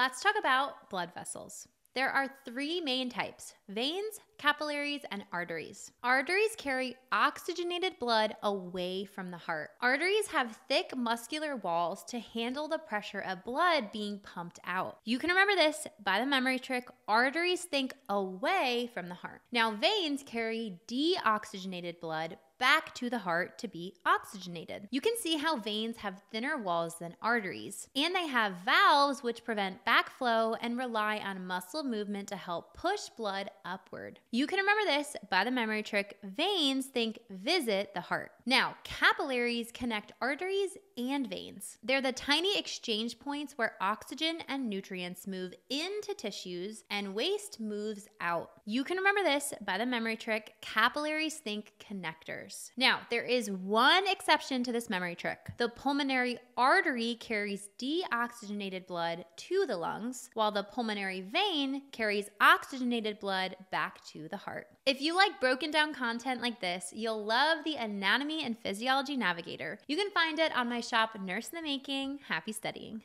let's talk about blood vessels. There are three main types veins, capillaries, and arteries. Arteries carry oxygenated blood away from the heart. Arteries have thick muscular walls to handle the pressure of blood being pumped out. You can remember this by the memory trick arteries think away from the heart. Now, veins carry deoxygenated blood back to the heart to be oxygenated. You can see how veins have thinner walls than arteries, and they have valves which prevent backflow and rely on muscle movement to help push blood upward. You can remember this by the memory trick veins think visit the heart. Now, capillaries connect arteries and veins. They're the tiny exchange points where oxygen and nutrients move into tissues and waste moves out. You can remember this by the memory trick capillaries think connectors. Now, there is one exception to this memory trick. The pulmonary artery carries deoxygenated blood to the lungs, while the pulmonary vein carries oxygenated blood back to the heart. If you like broken down content like this, you'll love the Anatomy and Physiology Navigator. You can find it on my shop, Nurse in the Making. Happy studying.